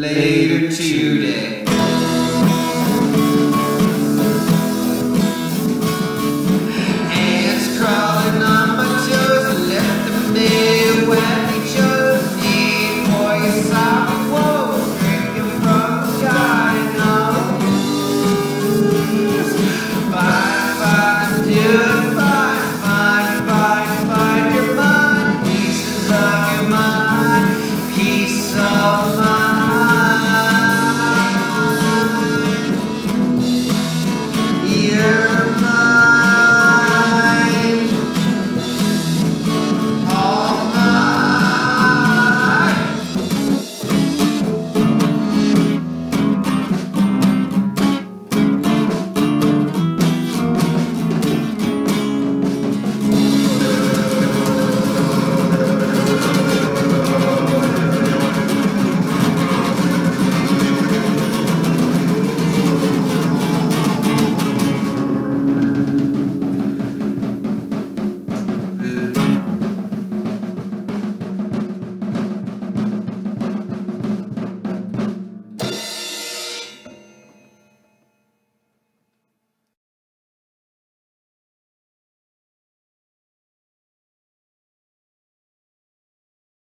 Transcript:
later today.